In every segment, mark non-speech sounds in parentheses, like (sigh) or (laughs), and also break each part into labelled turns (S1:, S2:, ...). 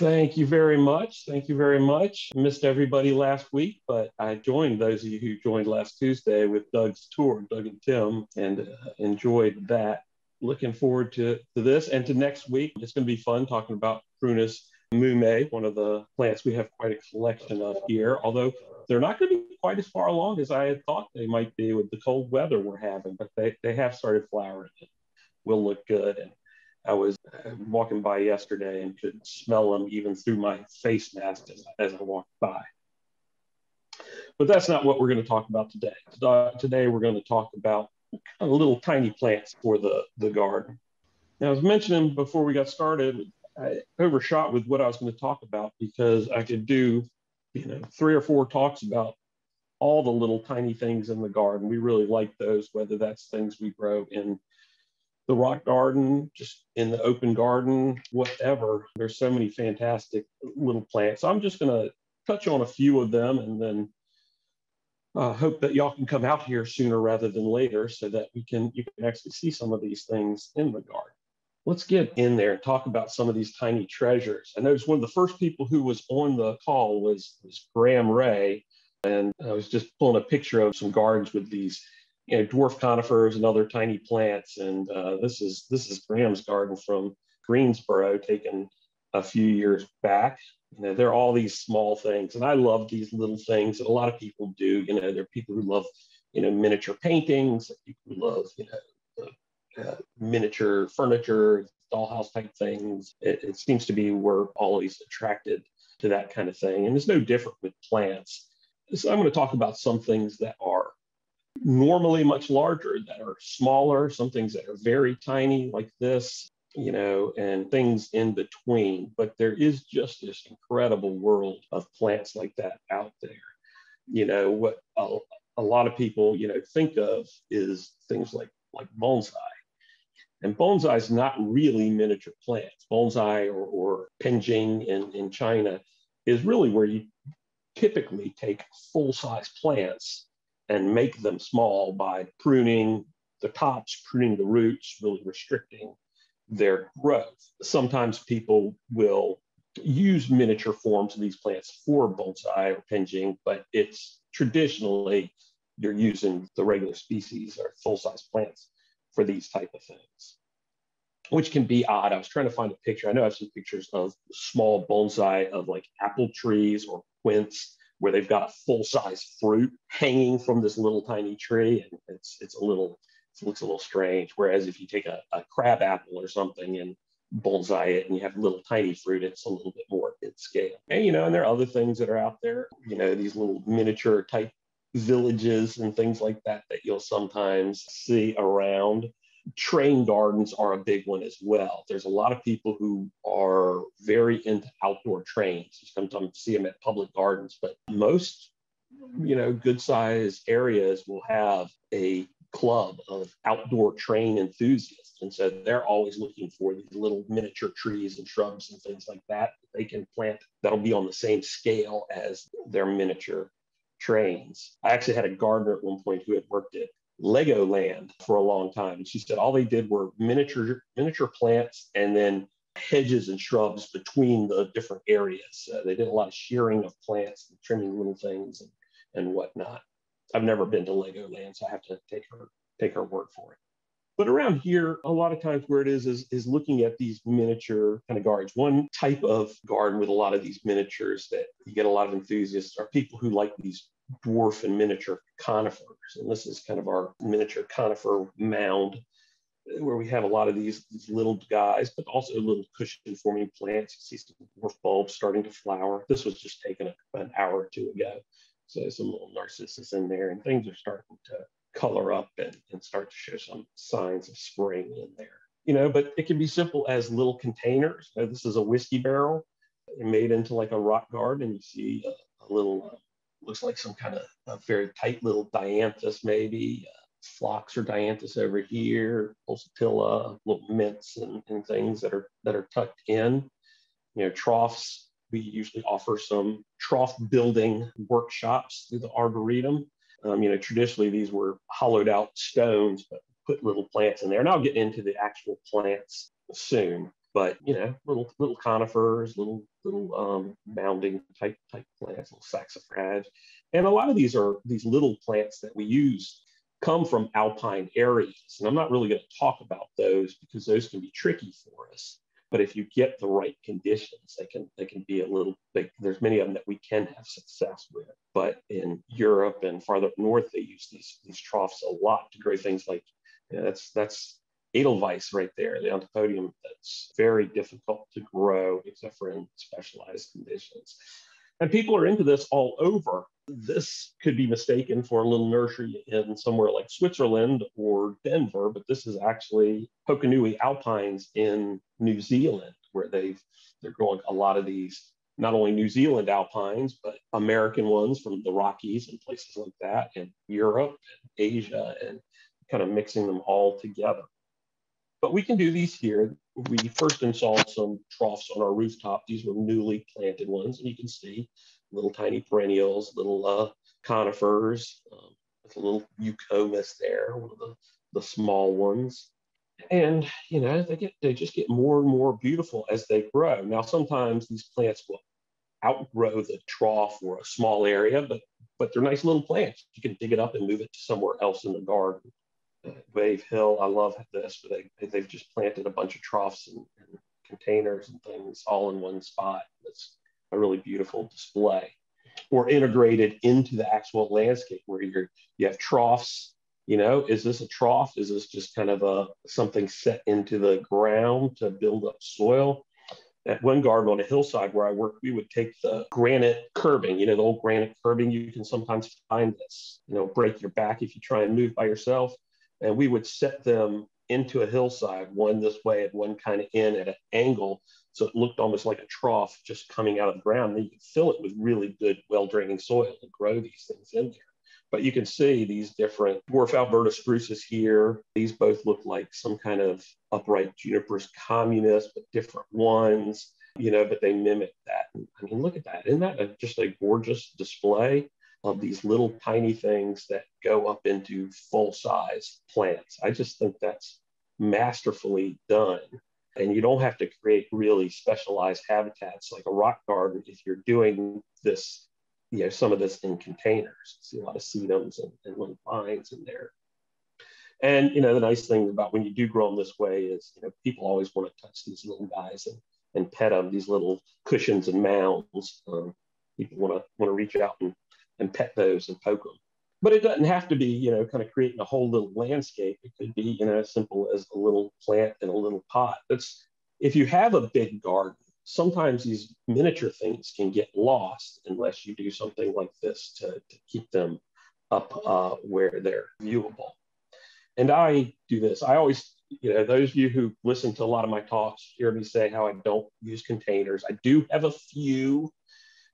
S1: Thank you very much. Thank you very much. Missed everybody last week, but I joined those of you who joined last Tuesday with Doug's tour, Doug and Tim, and uh, enjoyed that. Looking forward to, to this and to next week. It's going to be fun talking about Prunus mume, one of the plants we have quite a collection of here, although they're not going to be quite as far along as I had thought they might be with the cold weather we're having, but they, they have started flowering. It will look good. And I was walking by yesterday and could smell them even through my face mask as, as I walked by. But that's not what we're going to talk about today. Today, we're going to talk about kind of little tiny plants for the, the garden. Now, I was mentioning before we got started, I overshot with what I was going to talk about because I could do, you know, three or four talks about all the little tiny things in the garden. We really like those, whether that's things we grow in the rock garden, just in the open garden, whatever. There's so many fantastic little plants. I'm just going to touch on a few of them and then uh, hope that y'all can come out here sooner rather than later so that we can you can actually see some of these things in the garden. Let's get in there and talk about some of these tiny treasures. I noticed one of the first people who was on the call was, was Graham Ray. And I was just pulling a picture of some gardens with these you know, dwarf conifers and other tiny plants. And uh, this is this is Graham's garden from Greensboro, taken a few years back. You know, there are all these small things, and I love these little things that a lot of people do. You know, there are people who love, you know, miniature paintings, people who love, you know, uh, miniature furniture, dollhouse type things. It, it seems to be we're always attracted to that kind of thing, and it's no different with plants. So I'm going to talk about some things that are normally much larger that are smaller, some things that are very tiny like this, you know, and things in between. But there is just this incredible world of plants like that out there. You know, what a, a lot of people, you know, think of is things like like bonsai. And bonsai is not really miniature plants. Bonsai or, or penjing in, in China is really where you typically take full size plants and make them small by pruning the tops, pruning the roots, really restricting their growth. Sometimes people will use miniature forms of these plants for bonsai or penjing, but it's traditionally you're using the regular species or full-size plants for these type of things, which can be odd. I was trying to find a picture. I know I've seen pictures of small bonsai of like apple trees or quince where they've got full size fruit hanging from this little tiny tree. And it's, it's a little, it looks a little strange. Whereas if you take a, a crab apple or something and bonsai it and you have little tiny fruit, it's a little bit more at scale. And, you know, and there are other things that are out there, you know, these little miniature type villages and things like that that you'll sometimes see around train gardens are a big one as well. There's a lot of people who are very into outdoor trains. You sometimes see them at public gardens, but most, you know, good sized areas will have a club of outdoor train enthusiasts. And so they're always looking for these little miniature trees and shrubs and things like that that they can plant that'll be on the same scale as their miniature trains. I actually had a gardener at one point who had worked at Legoland for a long time. She said all they did were miniature miniature plants and then hedges and shrubs between the different areas. Uh, they did a lot of shearing of plants and trimming little things and, and whatnot. I've never been to Legoland, so I have to take her take her word for it. But around here, a lot of times where it is, is is looking at these miniature kind of gardens. One type of garden with a lot of these miniatures that you get a lot of enthusiasts are people who like these dwarf and miniature conifers. And this is kind of our miniature conifer mound where we have a lot of these, these little guys, but also little cushion forming plants. You see some dwarf bulbs starting to flower. This was just taken an hour or two ago. So some little narcissus in there and things are starting to color up and, and start to show some signs of spring in there. You know, but it can be simple as little containers. this is a whiskey barrel made into like a rock garden. You see a, a little uh, looks like some kind of a very tight little dianthus, maybe. Uh, phlox or dianthus over here, pulsatilla, little mints and, and things that are that are tucked in. You know, troughs. We usually offer some trough building workshops through the arboretum. Um, you know, traditionally these were hollowed out stones, but put little plants in there. And I'll get into the actual plants soon. But you know, little little conifers, little little um, mounding type type plants, little saxifrage, and a lot of these are these little plants that we use come from alpine areas, and I'm not really going to talk about those because those can be tricky for us. But if you get the right conditions, they can they can be a little. They, there's many of them that we can have success with. But in Europe and farther up north, they use these these troughs a lot to grow things like you know, that's that's Edelweiss right there, the Leontopodium that's very difficult to grow except for in specialized conditions. And people are into this all over. This could be mistaken for a little nursery in somewhere like Switzerland or Denver, but this is actually Hokonui Alpines in New Zealand, where they've they're growing a lot of these not only New Zealand alpines, but American ones from the Rockies and places like that, and Europe and Asia, and kind of mixing them all together. But we can do these here. We first installed some troughs on our rooftop. These were newly planted ones, and you can see little tiny perennials, little uh, conifers, um, with a little eucomis there, one of the, the small ones. And you know, they get they just get more and more beautiful as they grow. Now, sometimes these plants will outgrow the trough or a small area, but but they're nice little plants. You can dig it up and move it to somewhere else in the garden. Wave Hill. I love this, but they, they've just planted a bunch of troughs and, and containers and things all in one spot. It's a really beautiful display. Or integrated into the actual landscape where you're you have troughs. You know, is this a trough? Is this just kind of a something set into the ground to build up soil? At one garden on a hillside where I work, we would take the granite curbing, you know, the old granite curbing. You can sometimes find this, you know, break your back if you try and move by yourself and we would set them into a hillside, one this way and one kind of in at an angle. So it looked almost like a trough just coming out of the ground. Then you could fill it with really good, well draining soil and grow these things in there. But you can see these different dwarf Alberta spruces here. These both look like some kind of upright Juniperus communis, but different ones, you know, but they mimic that. I mean, look at that. Isn't that a, just a gorgeous display? Of these little tiny things that go up into full size plants. I just think that's masterfully done. And you don't have to create really specialized habitats like a rock garden if you're doing this, you know, some of this in containers. see a lot of sedums and, and little vines in there. And you know, the nice thing about when you do grow them this way is, you know, people always want to touch these little guys and, and pet them, these little cushions and mounds. Um, people want to want to reach out and and pet those and poke them. But it doesn't have to be, you know, kind of creating a whole little landscape. It could be, you know, as simple as a little plant in a little pot. That's if you have a big garden, sometimes these miniature things can get lost unless you do something like this to, to keep them up uh, where they're viewable. And I do this. I always, you know, those of you who listen to a lot of my talks hear me say how I don't use containers. I do have a few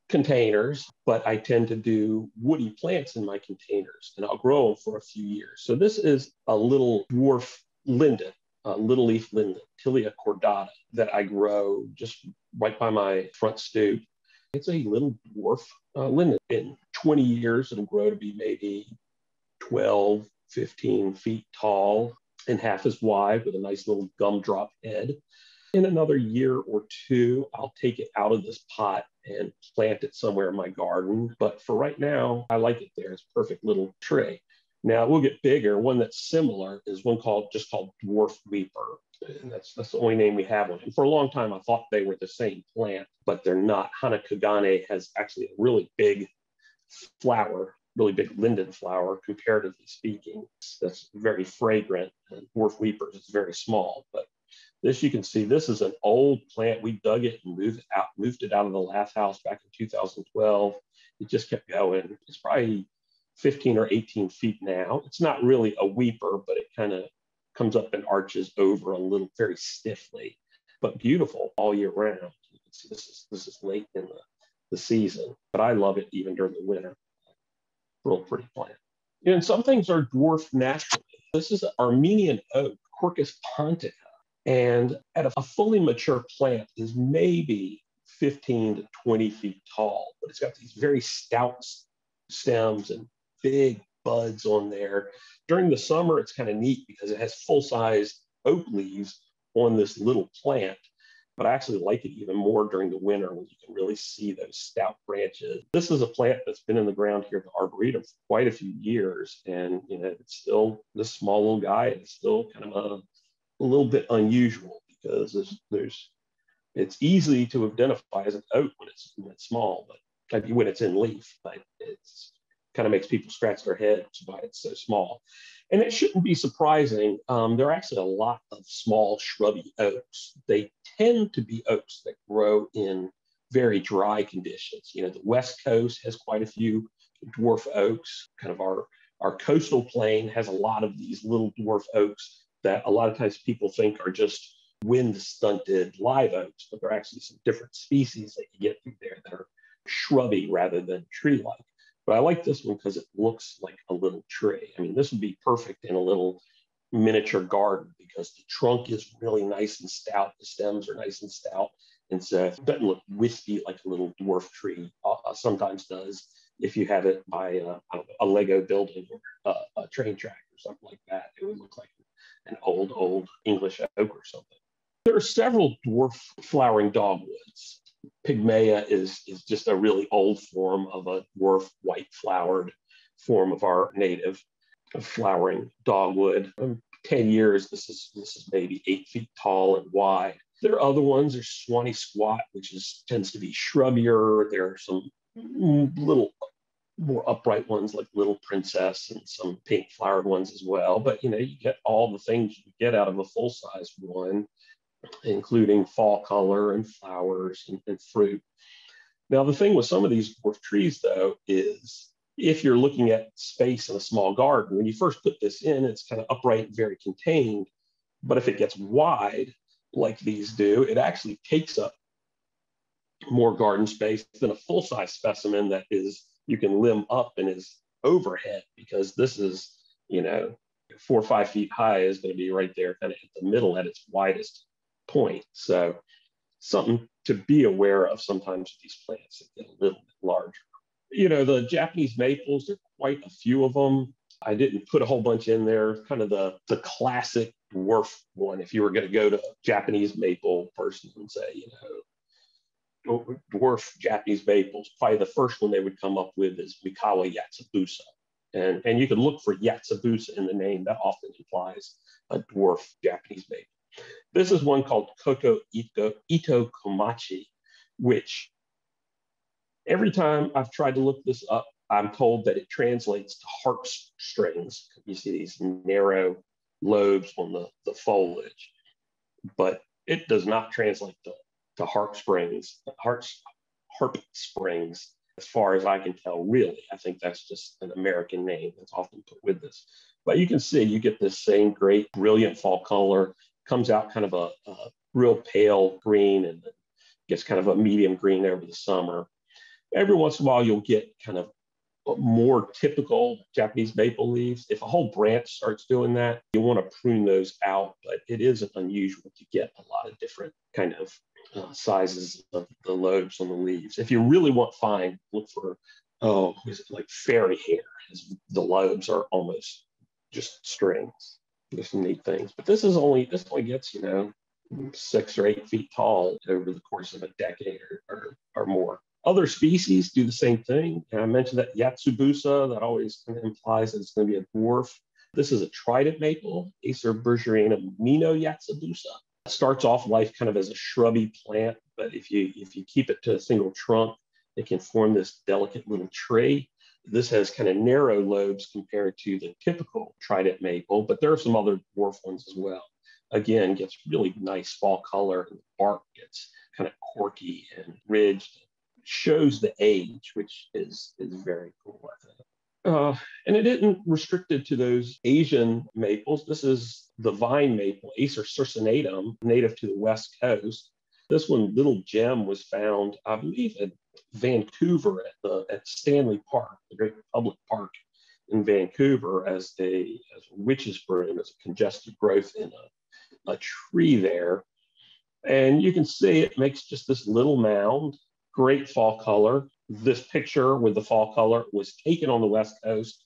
S1: containers, but I tend to do woody plants in my containers and I'll grow them for a few years. So this is a little dwarf linden, a little leaf linden, Tilia cordata, that I grow just right by my front stoop. It's a little dwarf uh, linden. In 20 years, it'll grow to be maybe 12, 15 feet tall and half as wide with a nice little gumdrop head in another year or two, I'll take it out of this pot and plant it somewhere in my garden. But for right now, I like it there. It's perfect little tree. Now we'll get bigger. One that's similar is one called just called dwarf weeper. And that's that's the only name we have on it. And for a long time, I thought they were the same plant, but they're not. Hana kagane has actually a really big flower, really big linden flower, comparatively speaking. That's very fragrant. And dwarf weepers is very small, but this you can see, this is an old plant. We dug it and moved out, moved it out of the last house back in 2012. It just kept going. It's probably 15 or 18 feet now. It's not really a weeper, but it kind of comes up and arches over a little very stiffly, but beautiful all year round. You can see this is this is late in the, the season, but I love it even during the winter. Real pretty plant. And some things are dwarfed naturally. This is Armenian oak, Quercus pontica. And at a, fully mature plant is maybe 15 to 20 feet tall, but it's got these very stout stems and big buds on there. During the summer, it's kind of neat because it has full size oak leaves on this little plant. but I actually like it even more during the winter when you can really see those stout branches. This is a plant that's been in the ground here at the Arboretum for quite a few years. And, you know, it's still this small little guy. It's still kind of a, a little bit unusual because there's, there's, it's easy to identify as an oak when it's, when it's small, but when it's in leaf, but it's kind of makes people scratch their heads why it's so small. And it shouldn't be surprising. Um, there are actually a lot of small shrubby oaks. They tend to be oaks that grow in very dry conditions. You know, the West Coast has quite a few dwarf oaks. Kind of our, our coastal plain has a lot of these little dwarf oaks that a lot of times people think are just wind stunted live oaks, but there are actually some different species that you get through there that are shrubby rather than tree like. But I like this one because it looks like a little tree. I mean, this would be perfect in a little miniature garden because the trunk is really nice and stout. The stems are nice and stout. And so it doesn't look wispy like a little dwarf tree uh, sometimes does if you have it by uh, know, a Lego building or uh, a train track or something like that. It would look like an old, old English oak or something. There are several dwarf flowering dogwoods. Pygmaea is, is just a really old form of a dwarf white flowered form of our native flowering dogwood. In 10 years, this is, this is maybe eight feet tall and wide. There are other ones. There's Swanee Squat, which is tends to be shrubbier. There are some little more upright ones like Little Princess and some pink flowered ones as well. But you know, you get all the things you get out of a full size one including fall color and flowers and, and fruit. Now, the thing with some of these dwarf trees, though, is if you're looking at space in a small garden, when you first put this in, it's kind of upright and very contained. But if it gets wide, like these do, it actually takes up more garden space than a full size specimen that is you can limb up and is overhead because this is, you know, four or five feet high is going to be right there kind of at the middle at its widest point. So something to be aware of sometimes with these plants that get a little bit larger. You know, the Japanese maples, there are quite a few of them. I didn't put a whole bunch in there, kind of the, the classic dwarf one. If you were going to go to a Japanese maple person and say, you know, dwarf Japanese maples, probably the first one they would come up with is Mikawa Yatsubusa. And, and you can look for Yatsubusa in the name. That often implies a dwarf Japanese maple. This is one called Koto Ito, Ito Komachi, which every time I've tried to look this up, I'm told that it translates to harp strings. You see these narrow lobes on the, the foliage, but it does not translate to, to harp springs, harp, harp springs, as far as I can tell, really. I think that's just an American name that's often put with this. But you can see you get this same great, brilliant fall color comes out kind of a, a real pale green and gets kind of a medium green over the summer. Every once in a while, you'll get kind of more typical Japanese maple leaves. If a whole branch starts doing that, you want to prune those out, but it isn't unusual to get a lot of different kind of uh, sizes of the lobes on the leaves. If you really want fine, look for, oh, like fairy hair? The lobes are almost just strings. just neat things. But this is only, this only gets, you know, six or eight feet tall over the course of a decade or, or, or more. Other species do the same thing. And I mentioned that Yatsubusa, that always kind of implies that it's going to be a dwarf. This is a trident maple, Acer buergerianum Mino Yatsubusa. Starts off life kind of as a shrubby plant, but if you if you keep it to a single trunk, it can form this delicate little tree. This has kind of narrow lobes compared to the typical trident maple, but there are some other dwarf ones as well. Again, gets really nice fall color, and the bark gets kind of corky and ridged. Shows the age, which is is very cool, I think. Uh, and it isn't restricted to those Asian maples. This is the vine maple, Acer circinatum, native to the West Coast. This one, Little Gem, was found, I believe, in Vancouver at the at Stanley Park, the great public park in Vancouver, as a as a witch's broom, as a congested growth in a, a tree there. And you can see it makes just this little mound, great fall color. This picture with the fall color was taken on the West Coast.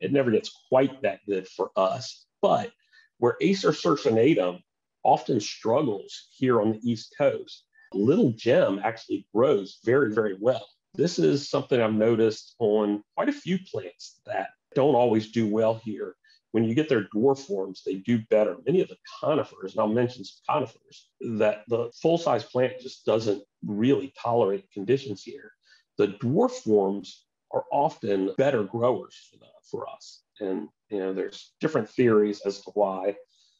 S1: It never gets quite that good for us, but where Acer circinatum often struggles here on the East Coast. Little gem actually grows very, very well. This is something I've noticed on quite a few plants that don't always do well here. When you get their dwarf forms, they do better. Many of the conifers, and I'll mention some conifers, that the full size plant just doesn't really tolerate conditions here. The dwarf forms are often better growers for, us. And you know, there's different theories as to why,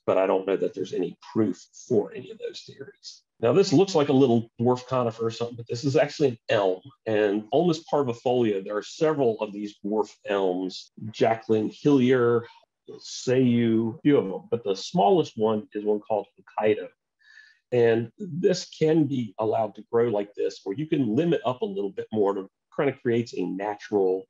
S1: but I don't know that there's any proof for any of those theories. Now, this looks like a little dwarf conifer or something, but this is actually an elm. And Ulmus parvifolia, there are several of these dwarf elms, Jacqueline Hillier, Seiyu, a few of them, but the smallest one is one called Hokkaido. And this can be allowed to grow like this, or you can limit up a little bit more to kind of creates a natural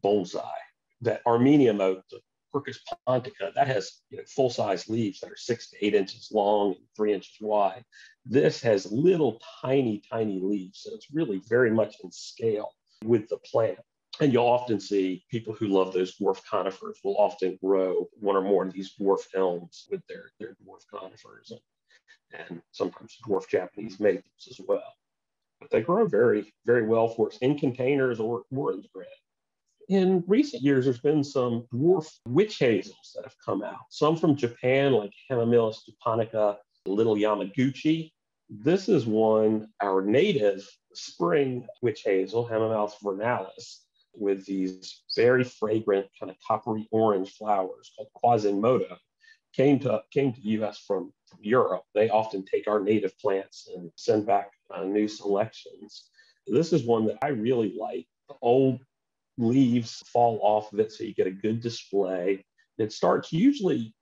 S1: bonsai. That Armenian oak, the Quercus pontica, that has you know, full-size leaves that are six to eight inches long and three inches wide. This has little tiny, tiny leaves. So it's really very much in scale with the plant. And you'll often see people who love those dwarf conifers will often grow one or more of these dwarf elms with their, their dwarf conifers and, sometimes dwarf Japanese maples as well. But they grow very, very well for us in containers or, in the. In recent years, there's been some dwarf witch hazels that have come out, some from Japan, like Hamamelis japonica, little Yamaguchi. This is one, our native spring witch hazel, Hamamelis vernalis, with these very fragrant, kind of coppery orange flowers called Quasimodo, came to came to U.S. from, from Europe. They often take our native plants and send back uh, new selections. This is one that I really like. The old leaves fall off of it so you get a good display. It starts usually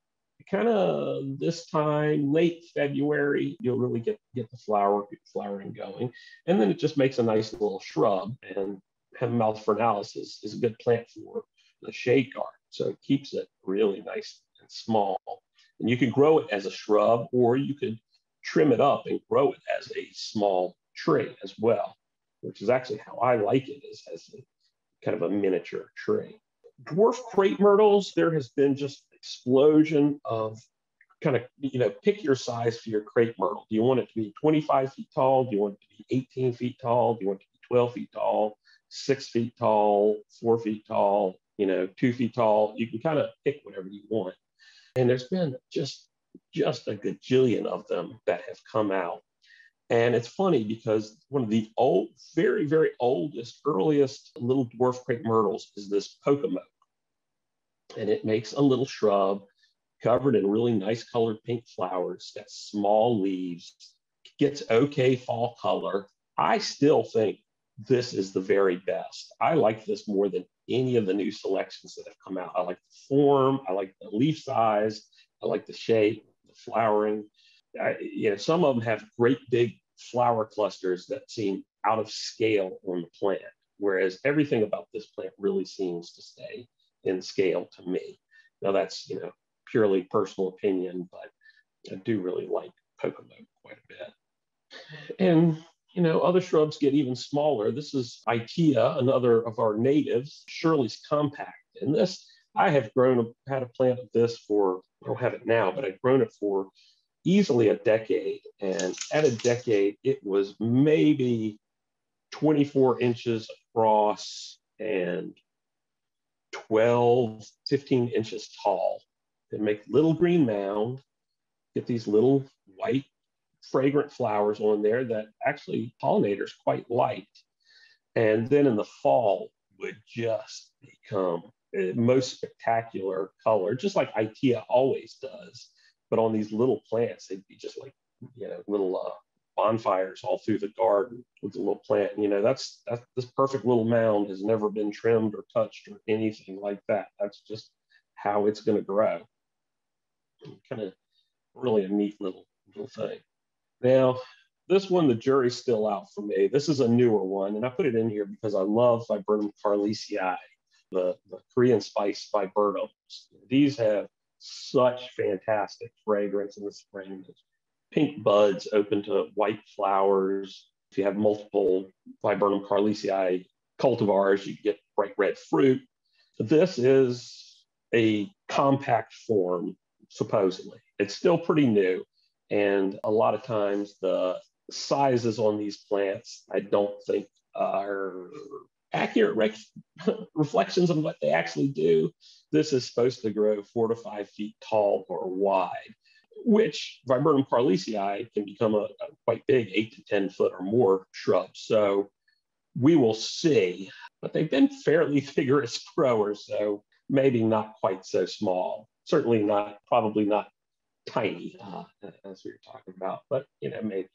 S1: kind of this time, late February, you'll really get, get the flower flowering going. And then it just makes a nice little shrub. And Hamamelis vernalis is, is a good plant for the shade garden. So it keeps it really nice and small. And you can grow it as a shrub or you could trim it up and grow it as a small tree as well, which is actually how I like it is as a kind of a miniature tree. Dwarf crepe myrtles, there has been just explosion of kind of, you know, pick your size for your crepe myrtle. Do you want it to be 25 feet tall? Do you want it to be 18 feet tall? Do you want it to be 12 feet tall, six feet tall, four feet tall, you know, two feet tall? You can kind of pick whatever you want. And there's been just just a gajillion of them that have come out. And it's funny because one of the old, very, very oldest, earliest little dwarf crepe myrtles is this Pocomoke. And it makes a little shrub covered in really nice colored pink flowers, got small leaves, gets okay fall color. I still think this is the very best. I like this more than any of the new selections that have come out. I like the form, I like the leaf size, I like the shape, the flowering. I, you know, some of them have great big flower clusters that seem out of scale on the plant, whereas everything about this plant really seems to stay in scale to me. Now that's you know purely personal opinion, but I do really like Pocomoke quite a bit. And you know, other shrubs get even smaller. This is Itea, another of our natives, Shirley's compact. And this, I have grown, had a plant of this for, I don't have it now, but I've grown it for easily a decade. And at a decade, it was maybe 24 inches across and 12, 15 inches tall. They make little green mound, get these little white fragrant flowers on there that actually pollinators quite liked. And then in the fall would just become most spectacular color, just like Itea always does but on these little plants, they'd be just like, you know, little uh, bonfires all through the garden with the little plant. You know, that's that this perfect little mound has never been trimmed or touched or anything like that. That's just how it's going to grow. Kind of really a neat little little thing. Now, this one, the jury's still out for me. This is a newer one, and I put it in here because I love Viburnum carlesii, the, the Korean spice viburnums. These have such fantastic fragrance in the spring. Pink buds open to white flowers. If you have multiple Viburnum carlesii cultivars, you get bright red fruit. This is a compact form, supposedly. It's still pretty new. And a lot of times the sizes on these plants, I don't think are accurate rec- (laughs) reflections of what they actually do. This is supposed to grow four to five feet tall or wide, which Viburnum carlesii can become a, a quite big, eight to 10 foot or more shrub. So we will see, but they've been fairly (laughs) vigorous growers, so maybe not quite so small. Certainly not, probably not tiny, uh, as we were talking about, but you know, maybe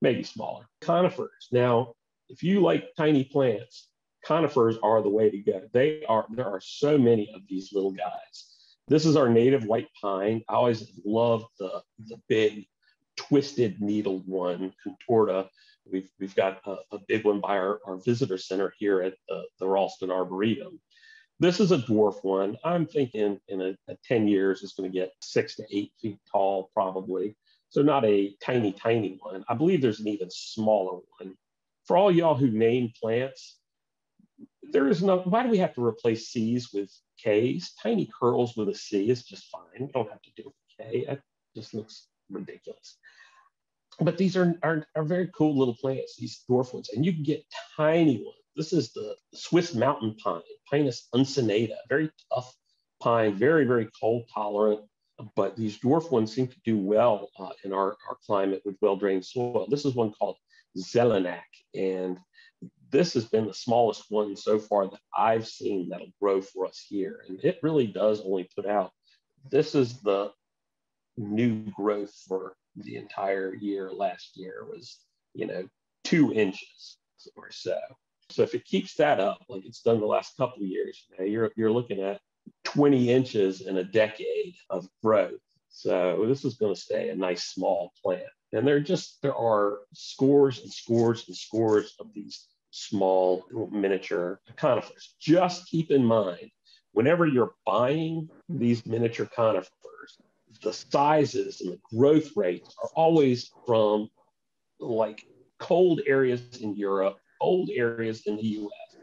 S1: maybe smaller. Conifers. Now, if you like tiny plants, conifers are the way to go. They are there are so many of these little guys. This is our native white pine. I always love the the big twisted needled one, contorta. We've, we've got a, a big one by our, our visitor center here at the, the Raulston Arboretum. This is a dwarf one. I'm thinking in a, a 10 years, it's going to get six to eight feet tall, probably. So not a tiny, tiny one. I believe there's an even smaller one. For all y'all who name plants, there is no, why do we have to replace C's with K's? Tiny curls with a C is just fine. You don't have to do K. That just looks ridiculous. But these are, are, are very cool little plants, these dwarf ones, and you can get tiny ones. This is the Swiss mountain pine, Pinus uncinata, very tough pine, very, very cold tolerant. But these dwarf ones seem to do well uh, in our, our climate with well drained soil. This is one called Zelenak, and this has been the smallest one so far that I've seen that'll grow for us here. And it really does only put out, this is the new growth for the entire year last year was, you know, two inches or so. So if it keeps that up, like it's done the last couple of years, you're, you're looking at 20 inches in a decade of growth. So this is going to stay a nice small plant. And there just there are scores and scores and scores of these small miniature conifers. Just keep in mind, whenever you're buying these miniature conifers, the sizes and the growth rates are always from like cold areas in Europe, old areas in the US.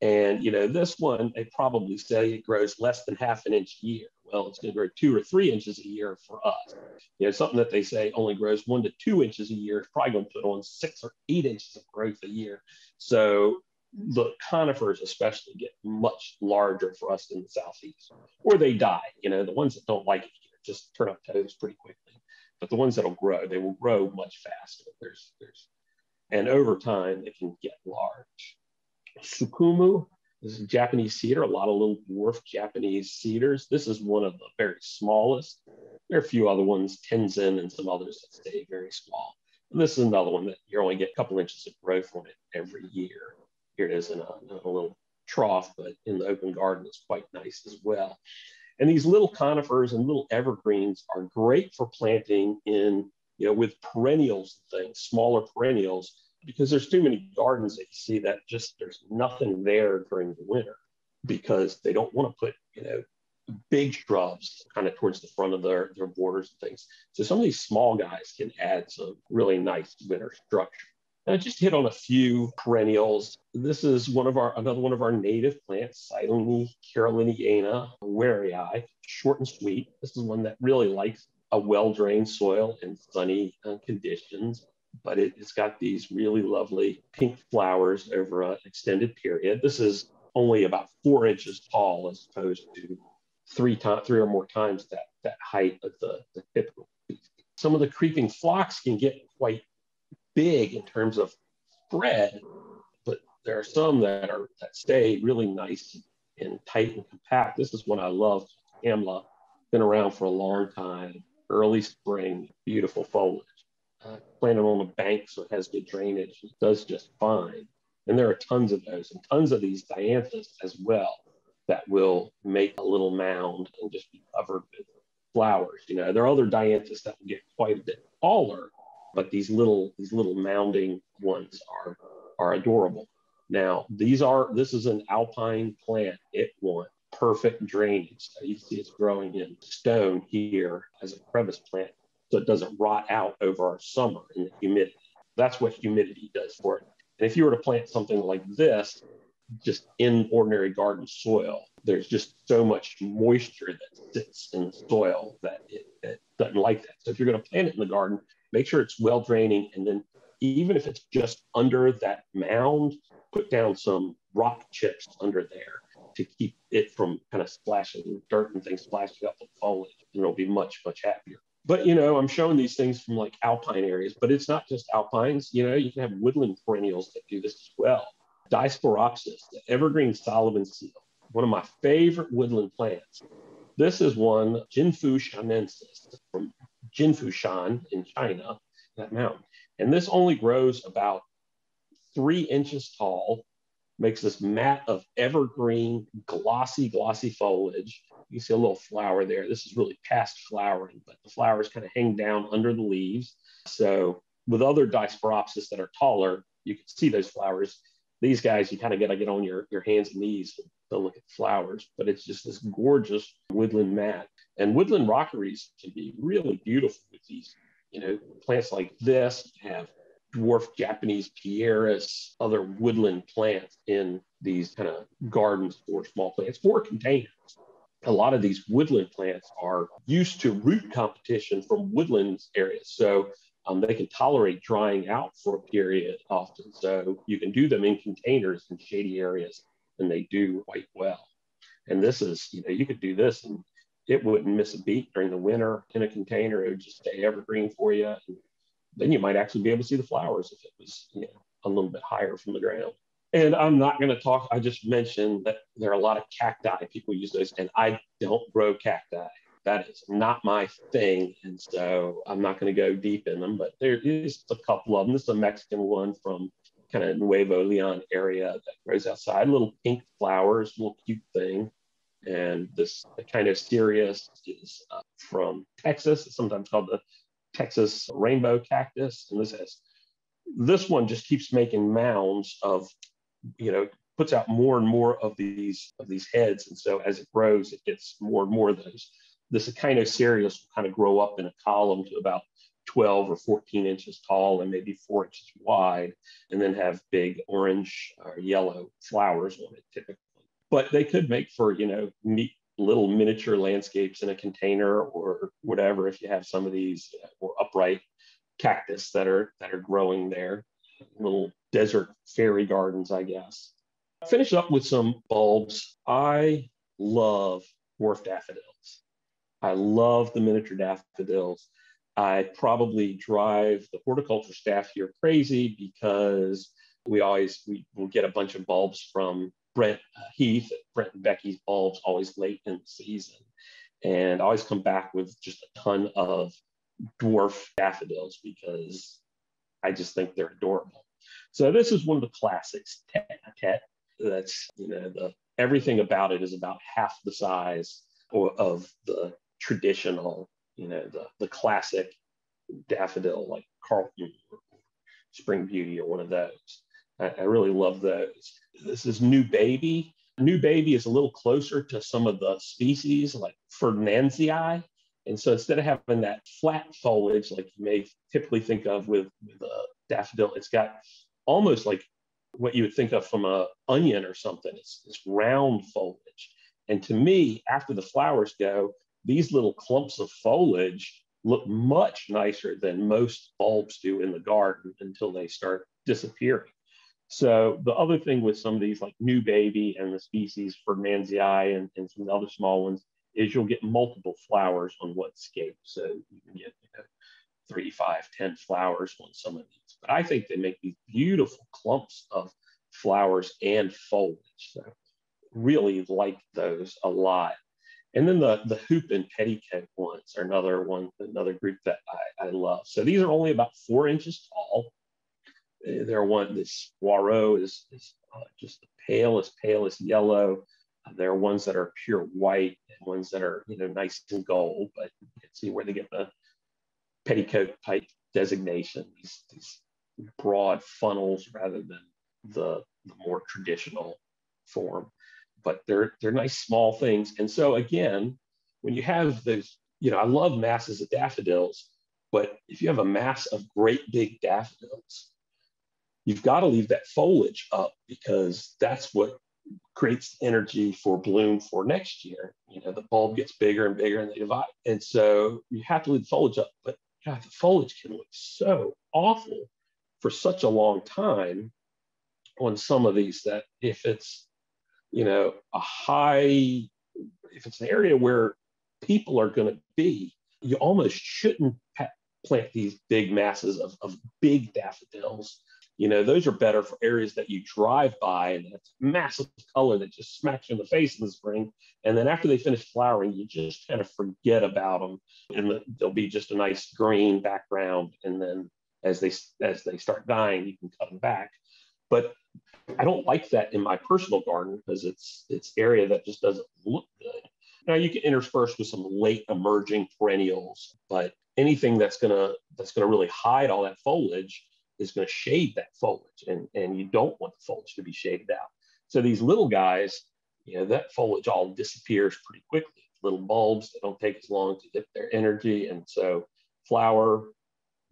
S1: And you know, this one, they probably say it grows less than half an inch a year. Well, it's going to grow two or three inches a year for us. You know, something that they say only grows one to two inches a year is probably going to put on six or eight inches of growth a year. So the conifers especially get much larger for us in the southeast, or they die. You know, the ones that don't like it here just turn up toes pretty quickly. But the ones that'll grow, they will grow much faster. There's, there's, and over time they can get large. Tsukumo this is a Japanese cedar, a lot of little dwarf Japanese cedars. This is one of the very smallest. There are a few other ones, Tenzan and some others that stay very small. And this is another one that you only get a couple inches of growth on it every year. Here it is in a, in a little trough, but in the open garden, it's quite nice as well. And these little conifers and little evergreens are great for planting in, you know, with perennials and things, smaller perennials, because there's too many gardens that you see that just there's nothing there during the winter because they don't want to put, you know, big shrubs kind of towards the front of their, their borders and things. So some of these small guys can add some really nice winter structure. And I just hit on a few perennials. This is one of our another one of our native plants, Silene caroliniana wherryi, short and sweet. This is one that really likes a well-drained soil and sunny uh, conditions, but it, has got these really lovely pink flowers over an extended period. This is only about four inches tall as opposed to three times, three or more times that, that height of the, the typical. Some of the creeping phlox can get quite big in terms of spread, but there are some that are that stay really nice and tight and compact. This is one I love, Amla, been around for a long time. Early spring, beautiful foliage. Planted on a bank so it has good drainage. It does just fine. And there are tons of those and tons of these dianthus as well that will make a little mound and just be covered with flowers. You know, there are other dianthus that will get quite a bit taller but these little these little mounding ones are are adorable. Now these are this is an alpine plant. It wants perfect drainage. So you see it's growing in stone here as a crevice plant, so it doesn't rot out over our summer in the humidity. That's what humidity does for it. And if you were to plant something like this, just in ordinary garden soil, there's just so much moisture that sits in the soil that it, it doesn't like that. So if you're going to plant it in the garden, make sure it's well draining. And then even if it's just under that mound, put down some rock chips under there to keep it from kind of splashing dirt and things splashing up the foliage. And it'll be much, much happier. But you know, I'm showing these things from like alpine areas, but it's not just alpines. You know, you can have woodland perennials that do this as well. Disporopsis, the evergreen Solomon seal, one of my favorite woodland plants. This is one, Jinfu shanensis, from Jinfu Shan in China, that mountain. And this only grows about three inches tall, makes this mat of evergreen, glossy, glossy foliage. You see a little flower there. This is really past flowering, but the flowers kind of hang down under the leaves. So with other Disporopsis that are taller, you can see those flowers. These guys, you kind of got to get on your, your hands and knees to look at flowers, but it's just this gorgeous woodland mat. And woodland rockeries can be really beautiful with these, you know, plants like this have dwarf Japanese pieris, other woodland plants in these kind of gardens for small plants or containers. A lot of these woodland plants are used to root competition from woodland areas. So um, they can tolerate drying out for a period often. So you can do them in containers in shady areas and they do quite well. And this is, you know, you could do this and it wouldn't miss a beat during the winter in a container. It would just stay evergreen for you. And then you might actually be able to see the flowers if it was, you know, a little bit higher from the ground. And I'm not going to talk, I just mentioned that there are a lot of cacti. People use those, and I don't grow cacti. That is not my thing. And so I'm not going to go deep in them, but there is a couple of them. This is a Mexican one from kind of Nuevo Leon area that grows outside, little pink flowers, little cute thing. And this Echinocereus is uh, from Texas. Sometimes called the Texas rainbow cactus. And this has, this one just keeps making mounds of, you know, puts out more and more of these of these heads. And so as it grows, it gets more and more of those. This Echinocereus will kind of grow up in a column to about 12 or 14 inches tall and maybe four inches wide, and then have big orange or yellow flowers on it typically. But they could make for, you know, neat little miniature landscapes in a container or whatever if you have some of these uh, or upright cactus that are that are growing there. Little desert fairy gardens i guess. Finish up with some bulbs. I love dwarf daffodils. I love the miniature daffodils. I probably drive the horticulture staff here crazy because we always we will get a bunch of bulbs from Brent uh, Heath, Brent and Becky's bulbs always late in the season. And always come back with just a ton of dwarf daffodils because I just think they're adorable. So this is one of the classics, Tet. That's, you know, the everything about it is about half the size of the traditional, you know, the, the classic daffodil like Carlton or Spring Beauty or one of those. I, I really love those. This is New Baby. New Baby is a little closer to some of the species like fernandesii. And so instead of having that flat foliage like you may typically think of with, with a daffodil, it's got almost like what you would think of from a onion or something. It's this round foliage. And to me, after the flowers go, these little clumps of foliage look much nicer than most bulbs do in the garden until they start disappearing. So the other thing with some of these like new baby and the species fernandesii and, and some of the other small ones is you'll get multiple flowers on one scape. So you can get you know, three, five, ten flowers on some of these. But I think they make these beautiful clumps of flowers and foliage. So really like those a lot. And then the, the hoop and petticoat ones are another one, another group that I, I love. So these are only about four inches tall. There are one, this Poirot is, is uh, just the palest, palest yellow. Uh, there are ones that are pure white and ones that are, you know, nice and gold, but you can see where they get the petticoat type designation, these, these broad funnels rather than the, the more traditional form. But they're, they're nice small things. And so again, when you have those, you know, I love masses of daffodils, but if you have a mass of great big daffodils, you've got to leave that foliage up because that's what creates energy for bloom for next year. You know, the bulb gets bigger and bigger and they divide. And so you have to leave the foliage up, but God, the foliage can look so awful for such a long time on some of these that if it's, you know, a high, if it's an area where people are going to be, you almost shouldn't plant these big masses of, of big daffodils you know, those are better for areas that you drive by and it's massive color that just smacks you in the face in the spring. And then after they finish flowering, you just kind of forget about them. And the, there'll be just a nice green background. And then as they as they start dying, you can cut them back. But I don't like that in my personal garden because it's it's area that just doesn't look good. Now you can intersperse with some late emerging perennials, but anything that's gonna that's gonna really hide all that foliage is going to shade that foliage, and, and you don't want the foliage to be shaded out. So these little guys, you know, that foliage all disappears pretty quickly. Little bulbs that don't take as long to get their energy, and so flower.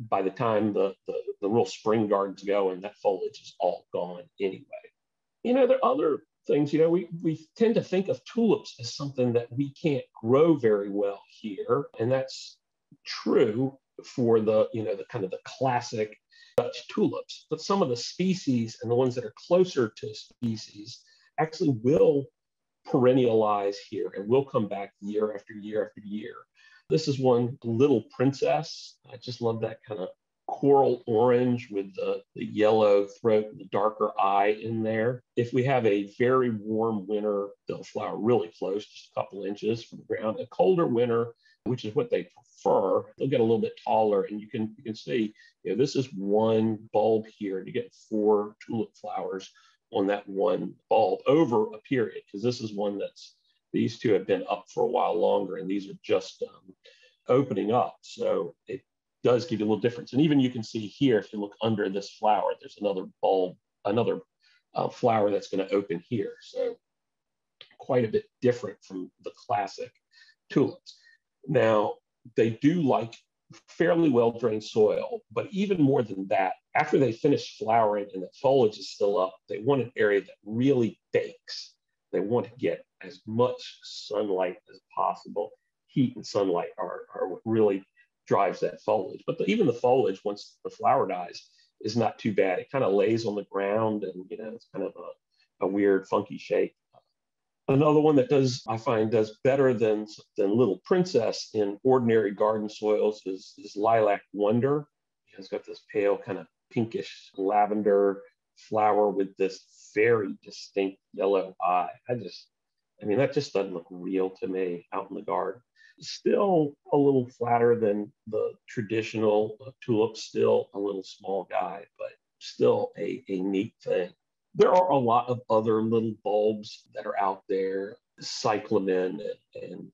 S1: By the time the, the, the real spring gardens go, and that foliage is all gone anyway. You know, there are other things. You know, we we tend to think of tulips as something that we can't grow very well here, and that's true for the you know the kind of the classic Dutch tulips, but some of the species and the ones that are closer to species actually will perennialize here and will come back year after year after year. This is one little princess. I just love that kind of coral orange with the, the yellow throat and the darker eye in there. If we have a very warm winter, they'll flower really close, just a couple inches from the ground. A colder winter, which is what they prefer, they'll get a little bit taller. And you can you can see, you know, this is one bulb here, and you get four tulip flowers on that one bulb over a period, because this is one that's these two have been up for a while longer, and these are just um, opening up. So it does give you a little difference. And even you can see here, if you look under this flower, there's another bulb, another uh, flower that's going to open here. So quite a bit different from the classic tulips. Now, they do like fairly well drained soil, but even more than that, after they finish flowering and the foliage is still up, they want an area that really bakes. They want to get as much sunlight as possible. Heat and sunlight are, are what really drives that foliage. But the, even the foliage, once the flower dies, is not too bad. It kind of lays on the ground and, you know, it's kind of a, a weird, funky shape. Another one that does, I find, does better than, than Little Princess in ordinary garden soils is, is Lilac Wonder. It's got this pale kind of pinkish lavender flower with this very distinct yellow eye. I just, I mean, that just doesn't look real to me out in the garden. Still a little flatter than the traditional uh, tulip, still a little small guy, but still a, a neat thing. There are a lot of other little bulbs that are out there, cyclamen and, and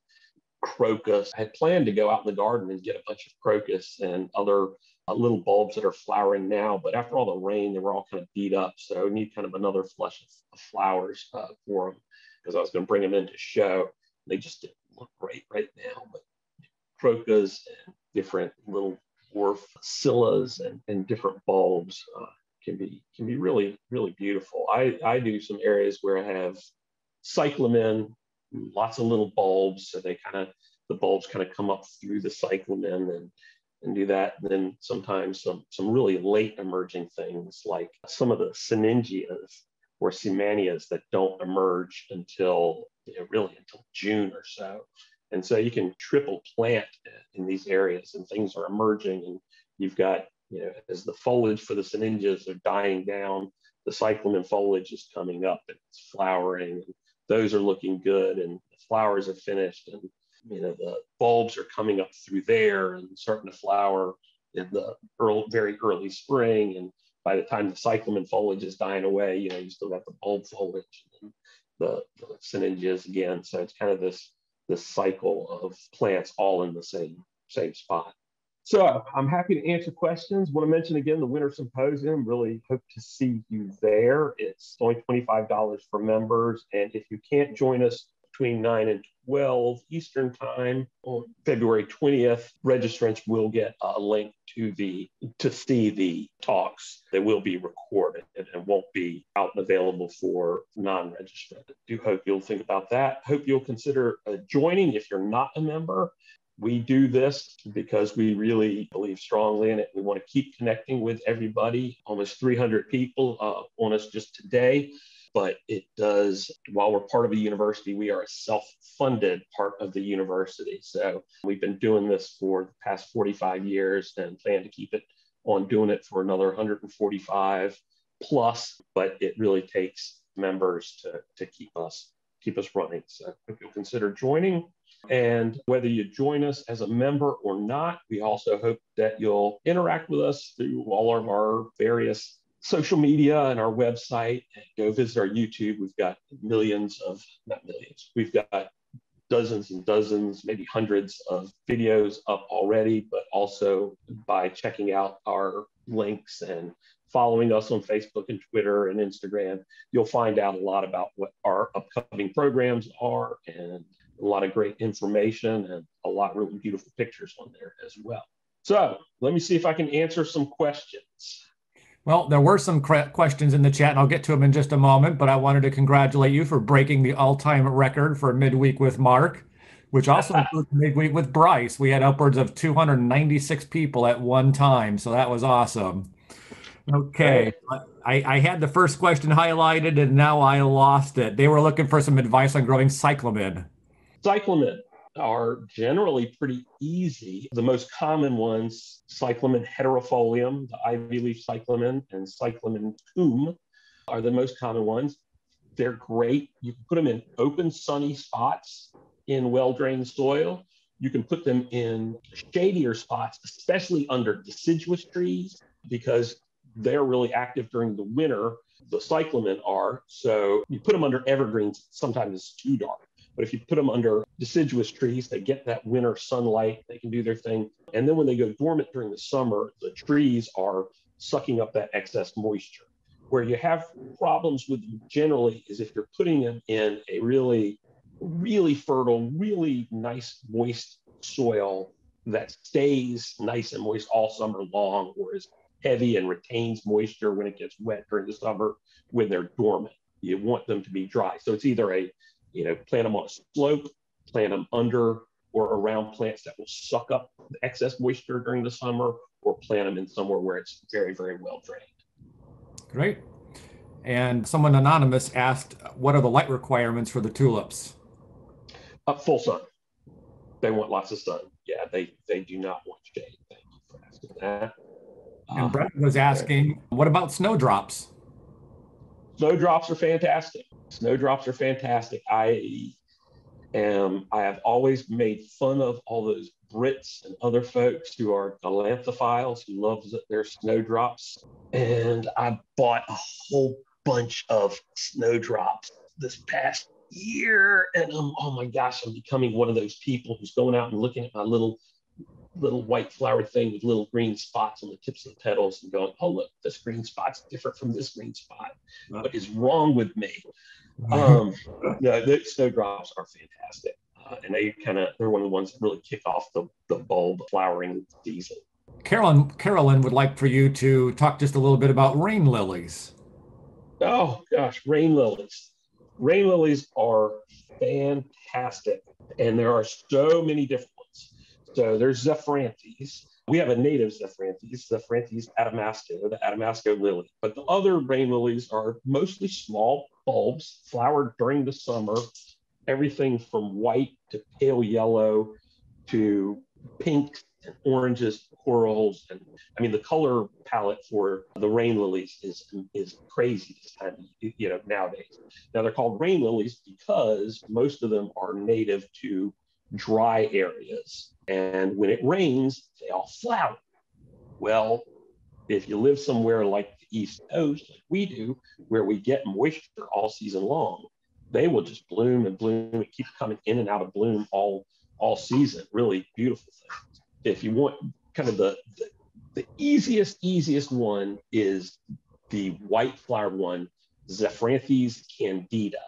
S1: crocus. I had planned to go out in the garden and get a bunch of crocus and other uh, little bulbs that are flowering now, but after all the rain, they were all kind of beat up. So I need kind of another flush of, flowers uh, for them because I was going to bring them in to show. They just didn't look great right now, but crocus and different little dwarf scillas and, and different bulbs uh, can be can be really really beautiful. I I do some areas where I have cyclamen, lots of little bulbs, so they kind of the bulbs kind of come up through the cyclamen and and do that. And then sometimes some some really late emerging things like some of the Sinningias or Seemannias that don't emerge until you know, really until June or so. And so you can triple plant in these areas and things are emerging and you've got you know, as the foliage for the Sinningias are dying down, the cyclamen foliage is coming up and it's flowering. And those are looking good and the flowers are finished and you know the bulbs are coming up through there and starting to flower in the early, very early spring. And by the time the cyclamen foliage is dying away, you know, you still got the bulb foliage and the, the Sinningias again. So it's kind of this this cycle of plants all in the same same spot. So I'm happy to answer questions. Want to mention again the Winter Symposium. Really hope to see you there. It's only $25 for members. And if you can't join us between 9 and 12 Eastern Time on February 20th. Registrants will get a link to the to see the talks. They will be recorded and won't be out and available for non-registrant. Do hope you'll think about that. Hope you'll consider uh, joining if you're not a member. We do this because we really believe strongly in it. We want to keep connecting with everybody. Almost 300 people uh, on us just today but it does, while we're part of a university, we are a self funded part of the university. So we've been doing this for the past 45 years and plan to keep it on doing it for another 145 plus, but it really takes members to, to keep us keep us running. So if you'll consider joining. And whether you join us as a member or not, we also hope that you'll interact with us through all of our various social media and our website. Go visit our YouTube. We've got millions of, not millions, we've got dozens and dozens, maybe hundreds of videos up already, but also by checking out our links and following us on Facebook and Twitter and Instagram, you'll find out a lot about what our upcoming programs are and a lot of great information and a lot of really beautiful pictures on there as well. So let me see if I can answer some questions.
S2: Well, there were some questions in the chat, and I'll get to them in just a moment. But I wanted to congratulate you for breaking the all-time record for midweek with Mark, which also (laughs) includes midweek with Bryce. We had upwards of 296 people at one time, so that was awesome. Okay, I, I had the first question highlighted, and now I lost it. They were looking for some advice on growing cyclamen.
S1: Cyclamen are generally pretty easy. The most common ones, cyclamen hederifolium, the ivy leaf cyclamen, and cyclamen coum are the most common ones. They're great. You can put them in open, sunny spots in well-drained soil. You can put them in shadier spots, especially under deciduous trees, because they're really active during the winter. The cyclamen are. So you put them under evergreens, sometimes it's too dark. But if you put them under deciduous trees, they get that winter sunlight, they can do their thing. And then when they go dormant during the summer, the trees are sucking up that excess moisture. Where you have problems with them generally is if you're putting them in a really, really fertile, really nice, moist soil that stays nice and moist all summer long, or is heavy and retains moisture when it gets wet during the summer when they're dormant. You want them to be dry. So it's either a you know, plant them on a slope, plant them under or around plants that will suck up the excess moisture during the summer, or plant them in somewhere where it's very, very well drained.
S2: Great. And someone anonymous asked, what are the light requirements for the tulips?
S1: Uh, full sun. They want lots of sun. Yeah, they, they do not want shade. Thank you for asking that.
S2: And ah. Brett was asking, what about snowdrops?
S1: Snowdrops are fantastic. Snowdrops are fantastic. I am, I have always made fun of all those Brits and other folks who are galanthophiles who love their snowdrops. And I bought a whole bunch of snowdrops this past year. And I'm, oh my gosh, I'm becoming one of those people who's going out and looking at my little little white flower thing with little green spots on the tips of the petals and going, oh, look, this green spot's different from this green spot. What is wrong with me? Um, no, the snowdrops are fantastic. Uh, and they kind of, they're one of the ones that really kick off the, the bulb flowering season.
S2: Carolyn, Carolyn would like for you to talk just a little bit about rain lilies.
S1: Oh gosh, rain lilies. Rain lilies are fantastic. And there are so many different so there's Zephyranthes. We have a native Zephyranthes, Zephyranthes atamasco, the atamasco lily. But the other rain lilies are mostly small bulbs, flowered during the summer, everything from white to pale yellow to pink and oranges, corals, and I mean the color palette for the rain lilies is is crazy this time, you know, nowadays. Now they're called rain lilies because most of them are native to dry areas. And when it rains, they all flower. Well, if you live somewhere like the East Coast, like we do, where we get moisture all season long, they will just bloom and bloom and keep coming in and out of bloom all all season. Really beautiful things. If you want kind of the, the, the easiest, easiest one is the white flower one, Zephyranthes candida.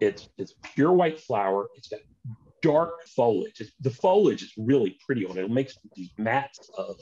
S1: It's it's pure white flower. It's got dark foliage. The foliage is really pretty on it. It makes these mats of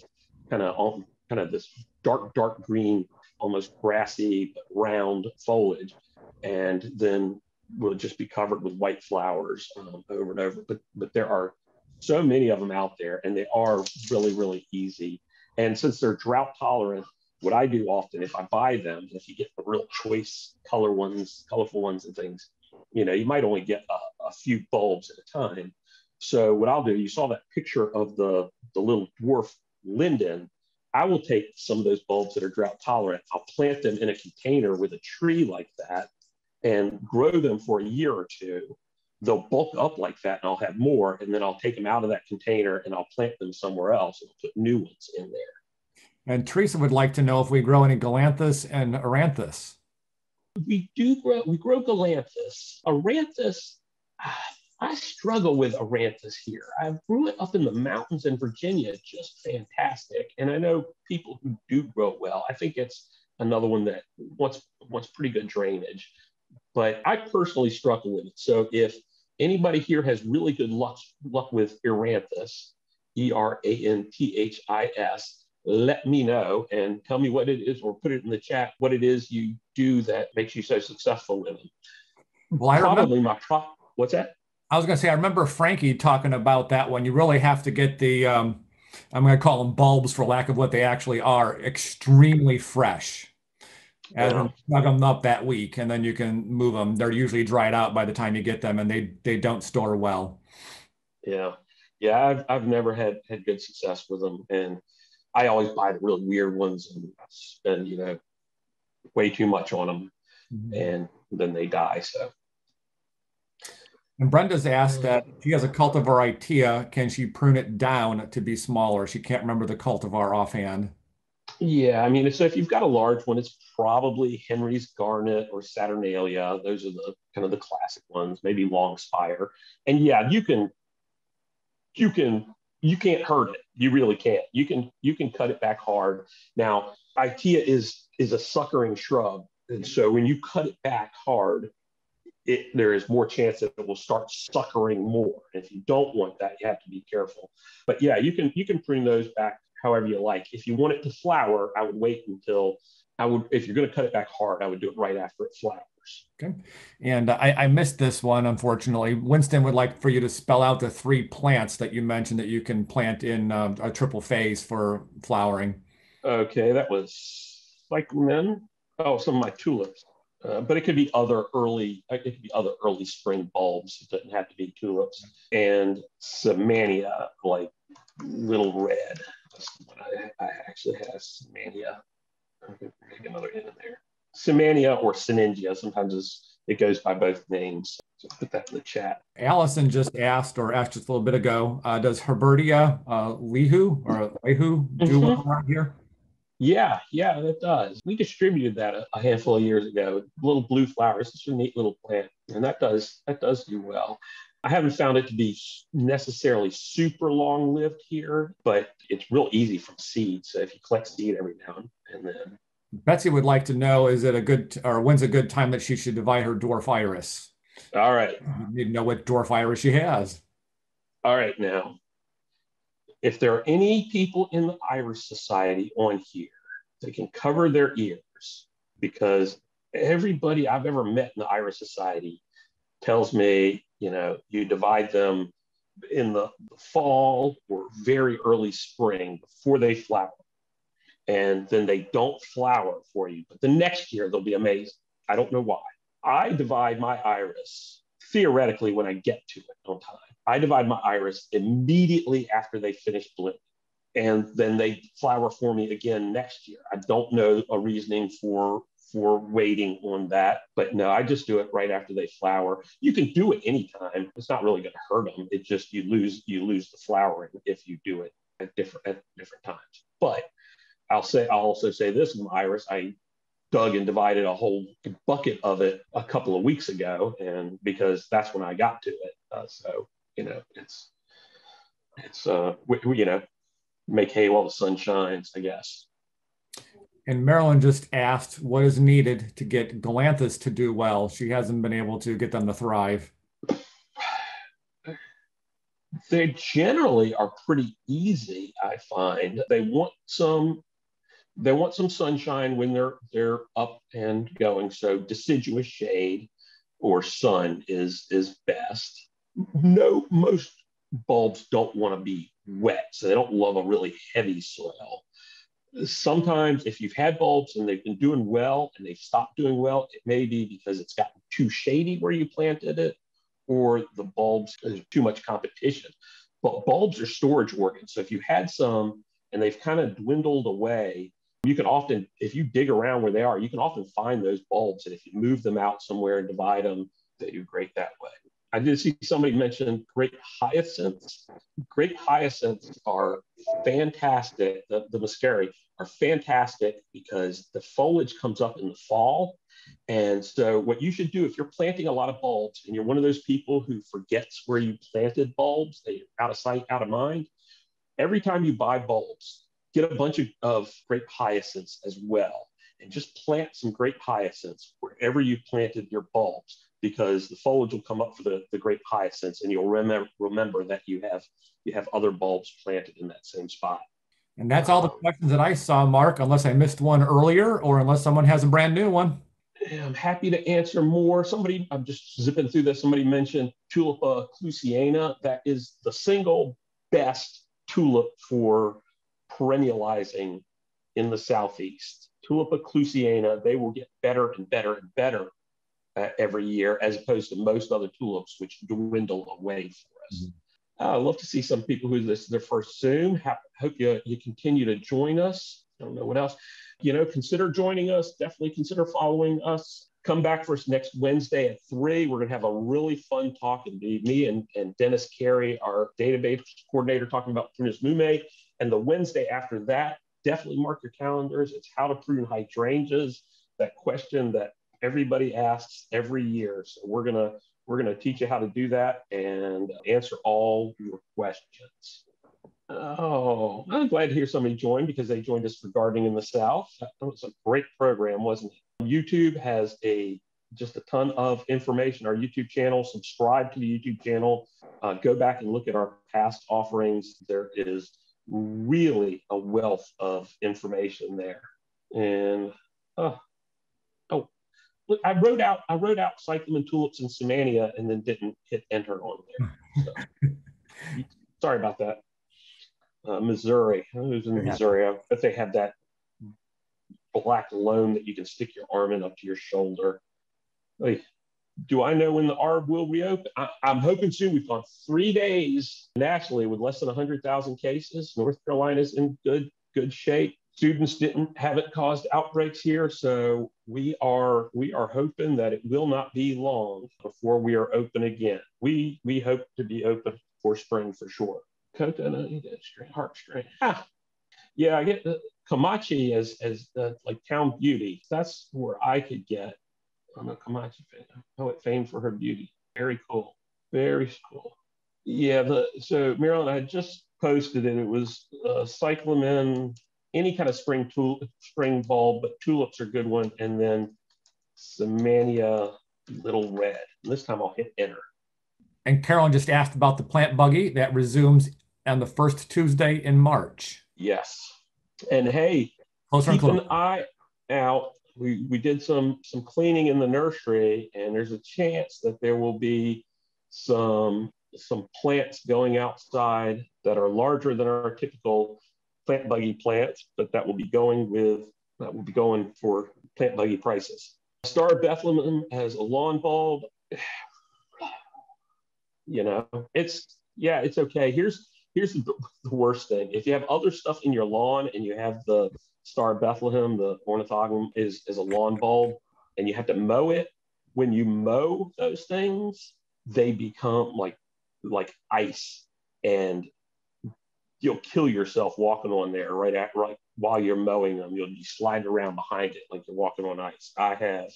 S1: kind of kind of this dark dark green, almost grassy but round foliage, and then will just be covered with white flowers um, over and over. But but there are so many of them out there, and they are really really easy. And since they're drought tolerant, what I do often, if I buy them, if you get the real choice color ones, colorful ones and things, you know, you might only get a, a few bulbs at a time. So what I'll do, you saw that picture of the, the little dwarf linden. I will take some of those bulbs that are drought tolerant. I'll plant them in a container with a tree like that and grow them for a year or two. They'll bulk up like that and I'll have more. And then I'll take them out of that container and I'll plant them somewhere else and put new ones in there.
S2: And Teresa would like to know if we grow any galanthus and Eranthis.
S1: We do grow, we grow galanthus. Eranthis, ah, I struggle with Eranthis here. I grew it up in the mountains in Virginia, just fantastic. And I know people who do grow well. I think it's another one that wants, wants pretty good drainage. But I personally struggle with it. So if anybody here has really good luck, luck with Eranthis, E R A N T H I S, let me know and tell me what it is or put it in the chat what it is you do that makes you so successful with them.
S2: Well, I Probably
S1: remember, my pro- what's that?
S2: I was going to say, I remember Frankie talking about that one. You really have to get the, um, I'm going to call them bulbs for lack of what they actually are, extremely fresh. And yeah. snug them up that week, and then you can move them. They're usually dried out by the time you get them, and they they don't store well.
S1: Yeah, yeah. I've I've never had had good success with them, and I always buy the really weird ones and spend, you know, way too much on them mm-hmm. and then they die. So.
S2: And Brenda's asked that she has a cultivar Itea. Can she prune it down to be smaller? She can't remember the cultivar offhand.
S1: Yeah, I mean, so if you've got a large one, it's probably Henry's Garnet or Saturnalia. Those are the kind of the classic ones, maybe Longspire. And yeah, you can you can you can't hurt it. You really can't. You can you can cut it back hard. Now, Itea is is a suckering shrub, and so when you cut it back hard, it, there is more chance that it will start suckering more. If you don't want that, you have to be careful. But yeah, you can you can prune those back however you like. If you want it to flower, I would wait until I would if you're going to cut it back hard, I would do it right after it flowers.
S2: Okay. And I, I, missed this one, unfortunately. Winston would like for you to spell out the three plants that you mentioned that you can plant in uh, a triple phase for flowering.
S1: Okay, that was cyclamen. Oh, some of my tulips. Uh, but it could be other early, it could be other early spring bulbs. It doesn't have to be tulips. And Seemannia, like little red. I, I actually have Seemannia. I can make another in there. Seemannia or Sinningia. Sometimes it goes by both names. So put that in the chat.
S2: Allison just asked, or asked just a little bit ago, uh, does Herbertia uh, Lihu or Lehu do mm-hmm. well here?
S1: Yeah, yeah, it does. We distributed that a, a, handful of years ago. Little blue flowers. It's a neat little plant, and that does that does do well. I haven't found it to be necessarily super long lived here, but it's real easy from seed. So if you collect seed every now and then,
S2: Betsy would like to know: Is it a good or when's a good time that she should divide her dwarf iris?
S1: All right.
S2: You need to know what dwarf iris she has.
S1: All right, now, if there are any people in the Iris Society on here, they can cover their ears because everybody I've ever met in the Iris Society tells me, you know, you divide them in the fall or very early spring before they flower and then they don't flower for you. But the next year they'll be amazing. I don't know why. I divide my iris theoretically when I get to it on time. I divide my iris immediately after they finish blooming. And then they flower for me again next year. I don't know a reasoning for for waiting on that, but no, I just do it right after they flower. You can do it anytime. It's not really going to hurt them. It just you lose you lose the flowering if you do it at different at different times. But I'll say I'll also say this iris. I dug and divided a whole bucket of it a couple of weeks ago, and because that's when I got to it. Uh, so you know, it's it's uh, we, we, you know, make hay while the sun shines, I guess.
S2: And Marilyn just asked what is needed to get Galanthus to do well. She hasn't been able to get them to thrive.
S1: They generally are pretty easy, I find. They want some they want some sunshine when they're they're up and going. So deciduous shade or sun is is best. No, most bulbs don't want to be wet, so they don't love a really heavy soil. Sometimes, if you've had bulbs and they've been doing well and they've stopped doing well, it may be because it's gotten too shady where you planted it, or the bulbs there's too much competition. But bulbs are storage organs, so if you had some and they've kind of dwindled away, you can often, if you dig around where they are, you can often find those bulbs. And if you move them out somewhere and divide them, they do great that way. I did see somebody mention grape hyacinths. Grape hyacinths are fantastic. The, the muscari are fantastic because the foliage comes up in the fall. And so, what you should do if you're planting a lot of bulbs and you're one of those people who forgets where you planted bulbs—they're out of sight, out of mind, every time you buy bulbs, get a bunch of, of grape hyacinths as well and just plant some grape hyacinths wherever you planted your bulbs because the foliage will come up for the, the grape hyacinths and you'll remember remember that you have you have other bulbs planted in that same spot.
S2: And that's all the um, questions that I saw, Mark, unless I missed one earlier or unless someone has a brand new one.
S1: I'm happy to answer more. Somebody, I'm just zipping through this. Somebody mentioned Tulipa clusiana. That is the single best tulip for perennializing in the southeast. Tulipa clusiana, they will get better and better and better uh, every year, as opposed to most other tulips, which dwindle away for us. Mm-hmm. Uh, I'd love to see some people who this is their first Zoom. Ha- hope you, you continue to join us. I don't know what else. You know, consider joining us. Definitely consider following us. Come back for us next Wednesday at three. We're going to have a really fun talk. and be me and, and Dennis Carey, our database coordinator, talking about Prunus mume. And the Wednesday after that, definitely mark your calendars. It's how to prune hydrangeas, that question that everybody asks every year. So we're gonna we're gonna teach you how to do that and answer all your questions. Oh, I'm glad to hear somebody joined because they joined us for gardening in the South. That was a great program, wasn't it? YouTube has a just a ton of information. Our YouTube channel, subscribe to the YouTube channel, uh, go back and look at our past offerings. There is really a wealth of information there. And uh, oh, look, I wrote out I wrote out cyclamen tulips and Seemannia and then didn't hit enter on there. So, (laughs) sorry about that. Uh, Missouri, who's in Missouri? I bet they have that black loam that you can stick your arm in up to your shoulder. Like, do I know when the ARB will reopen? I, am hoping soon. We've gone three days nationally with less than 100,000 cases. North Carolina's in good good shape. Students didn't haven't caused outbreaks here, so we are we are hoping that it will not be long before we are open again. We we hope to be open for spring for sure. Coconut strain, heart strain. Ah, yeah, I get the Komachi as as the, like town beauty. That's where I could get I'm a Komachi fan, poet famed for her beauty. Very cool. Very cool. Yeah, the, so Marilyn, I just posted it. It was uh, cyclamen, any kind of spring tool, spring bulb, but tulips are a good one. And then Seemannia Little Red. And this time I'll hit enter.
S2: And Carolyn just asked about the plant buggy that resumes on the first Tuesday in March.
S1: Yes. And hey, closer keep an eye out we, we did some some cleaning in the nursery and there's a chance that there will be some some plants going outside that are larger than our typical plant buggy plants, but that will be going with that will be going for plant buggy prices. Star Bethlehem has a lawn bulb. (sighs) You know, it's yeah, it's okay. Here's here's the, (laughs) the worst thing. If you have other stuff in your lawn and you have the Star Bethlehem, the ornithogalum, is, is a lawn bulb, and you have to mow it. When you mow those things, they become like like ice, and you'll kill yourself walking on there right at right while you're mowing them. You'll be sliding around behind it like you're walking on ice. I have,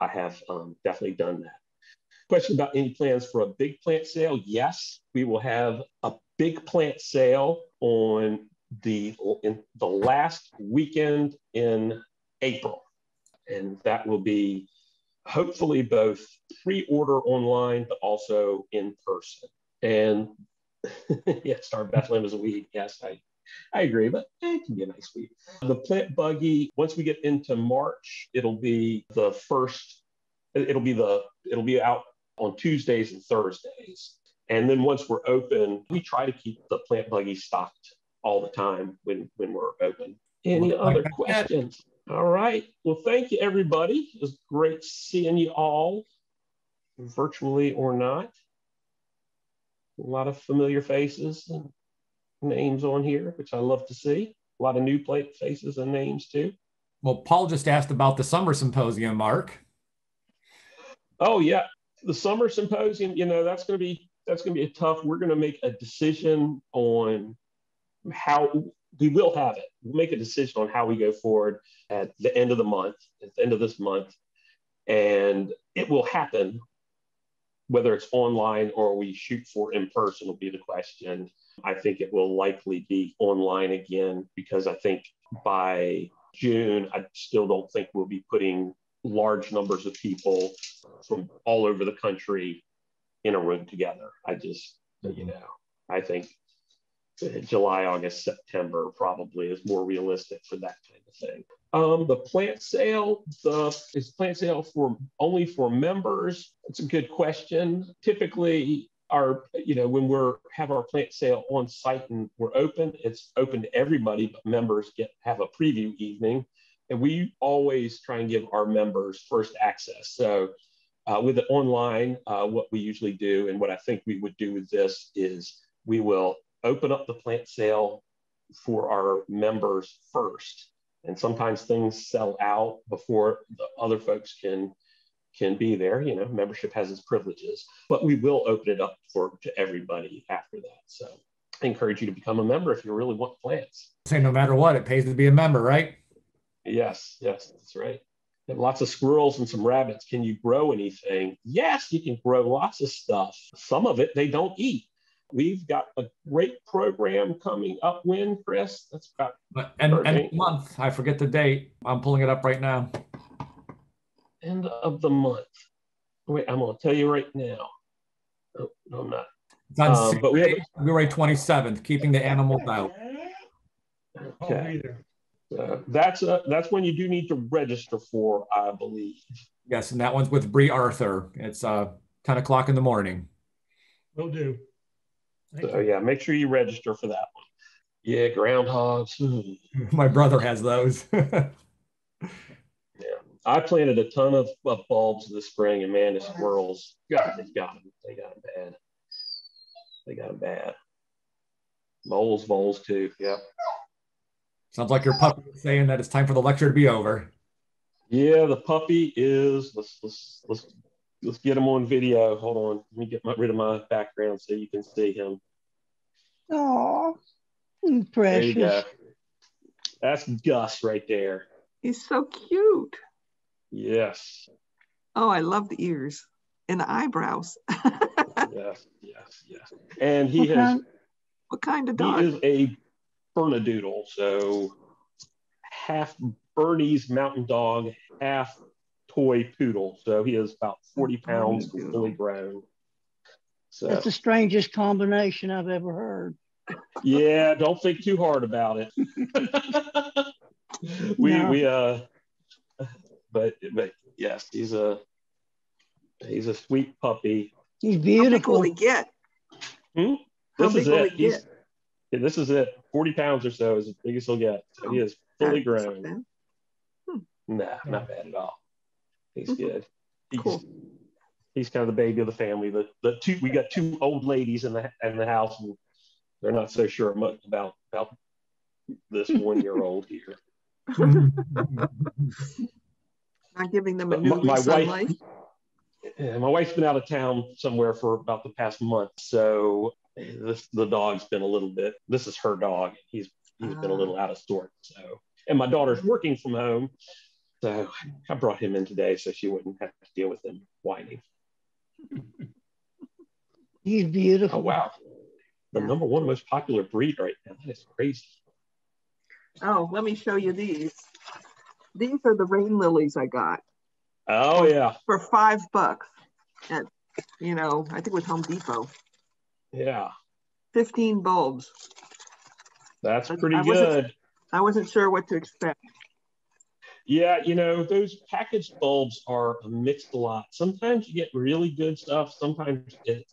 S1: I have um, definitely done that. Question about any plans for a big plant sale? Yes, we will have a big plant sale on the in the last weekend in April, and that will be hopefully both pre-order online but also in person. And (laughs) yeah, Star Bethlehem is a week. Yes, I I agree, but it can be a nice week. The plant buggy, once we get into March, it'll be the first, it'll be the, it'll be out on Tuesdays and Thursdays. And then once we're open, we try to keep the plant buggy stocked all the time when, when we're open. Any other questions? All right. Well, thank you, everybody. It was great seeing you all, virtually or not. A lot of familiar faces and names on here, which I love to see. A lot of new plate faces and names too.
S2: Well, Paul just asked about the summer symposium, Mark.
S1: Oh yeah, the summer symposium. You know that's going to be that's going to be a tough. We're going to make a decision on how we will have it. We'll make a decision on how we go forward at the end of the month, at the end of this month, and it will happen. Whether it's online or we shoot for in person will be the question. I think it will likely be online again because I think by June, I still don't think we'll be putting large numbers of people from all over the country in a room together. I just, you know, I think July, August, September probably is more realistic for that kind of thing. Um, the plant sale, the is plant sale for only for members? It's a good question. Typically, our, you know, when we're have our plant sale on site and we're open, it's open to everybody, but members get have a preview evening. And we always try and give our members first access. So uh, with it online, uh, what we usually do and what I think we would do with this is we will open up the plant sale for our members first. And sometimes things sell out before the other folks can can be there. You know, membership has its privileges, but we will open it up for to everybody after that. So I encourage you to become a member if you really want plants.
S2: Say no matter what, it pays to be a member, right?
S1: Yes, yes, that's right. And lots of squirrels and some rabbits. Can you grow anything? Yes, you can grow lots of stuff. Some of it they don't eat. We've got a great program coming up when, Chris? That's about
S2: and, and month. I forget the date. I'm pulling it up right now
S1: end of the month. Wait, I'm going to tell you right now. Oh, no, I'm not.
S2: It's on um, but we have February 27th, keeping the animals out.
S1: Okay. Uh, that's a, that's when you do need to register for, I believe.
S2: Yes, and that one's with Bree Arthur. It's uh, 10 o'clock in the morning.
S3: Will do.
S1: Thank so, you. yeah, make sure you register for that one. Yeah, groundhogs. (laughs)
S2: My brother has those. (laughs)
S1: Yeah, I planted a ton of, of bulbs this spring, and man, the squirrels, God, they got them. They got them bad. They got them bad. Moles, voles too. Yeah.
S2: Sounds like your puppy is saying that it's time for the lecture to be over.
S1: Yeah, the puppy is. Let's let's let's let's get him on video. Hold on, let me get my, rid of my background so you can see him.
S4: Oh, precious. There you go.
S1: That's Gus right there.
S4: He's so cute.
S1: Yes.
S4: Oh, I love the ears and the eyebrows. (laughs)
S1: yes, yes, yes. And he
S4: what
S1: has.
S4: Kind, what kind of dog?
S1: He is a Bernedoodle, so half Bernese mountain dog, half toy poodle. So he is about 40 pounds, fully grown.
S4: So that's the strangest combination I've ever heard.
S1: Yeah, don't think too hard about it. (laughs) we no. we uh but but yes, he's a he's a sweet puppy.
S4: He's beautiful.
S3: How big will he get?
S1: Hmm? This is it. He's, yeah, this is it. Forty pounds or so is the biggest he'll get. So he is fully grown. Hmm. Nah, not bad at all. He's mm-hmm. good. He's, cool. He's kind of the baby of the family. The the two we got two old ladies in the in the house, and they're not so sure much about about this (laughs) one year old here. (laughs)
S3: Not giving them a new my, my wife,
S1: yeah, my wife's been out of town somewhere for about the past month, so this the dog's been a little bit. This is her dog. He's he's uh, been a little ah. out of sorts. So, and my daughter's working from home, so I brought him in today so she wouldn't have to deal with him whining. (laughs)
S4: He's beautiful.
S1: Oh wow, the number one most popular breed right now. That is crazy.
S3: Oh, let me show you these. These are the rain lilies I got.
S1: Oh yeah.
S3: For five bucks at, you know, I think it was Home Depot.
S1: Yeah.
S3: 15 bulbs.
S1: That's pretty I good.
S3: I wasn't sure what to expect.
S1: Yeah, you know, those packaged bulbs are a mixed lot. Sometimes you get really good stuff. Sometimes it,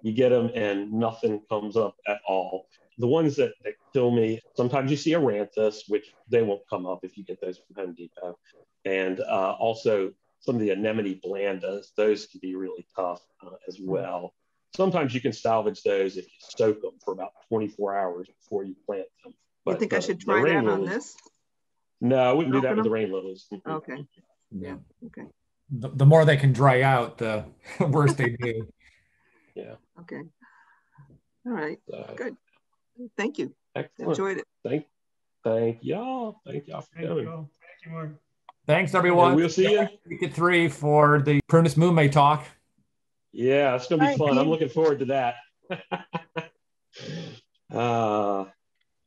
S1: you get them and nothing comes up at all. The ones that, that kill me, sometimes you see Eranthis, which they won't come up if you get those from Home Depot. And uh, also some of the anemone blandas, those can be really tough uh, as well. Sometimes you can salvage those if you soak them for about 24 hours before you plant them.
S3: But, you think I should try that on this?
S1: No, I wouldn't do that with the rain lilies.
S3: Okay. Yeah. Okay.
S2: The, the more they can dry out, the (laughs) worse they do.
S1: Yeah.
S3: Okay. All right. Uh, Good. Thank you.
S1: Excellent.
S3: Enjoyed it.
S1: Thank, thank y'all. Thank y'all for coming. Thank
S2: you, Mark. Thanks, everyone.
S1: And we'll see you.
S2: Week at three for the Prunus Mume talk.
S1: Yeah, it's going to be fun. I'm looking forward to that. (laughs) uh,
S5: All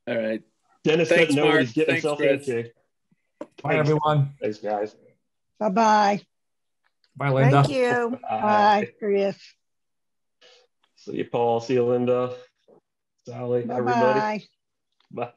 S5: right.
S1: Dennis Thanks, doesn't know Mark. what he's getting Thanks, himself Chris. into.
S2: Bye, everyone.
S1: Thanks, guys.
S4: Bye-bye.
S2: Bye, Linda.
S3: Thank you.
S4: Bye, Bye Chris.
S1: See you, Paul. See you, Linda. Sally, Bye-bye. everybody. Bye.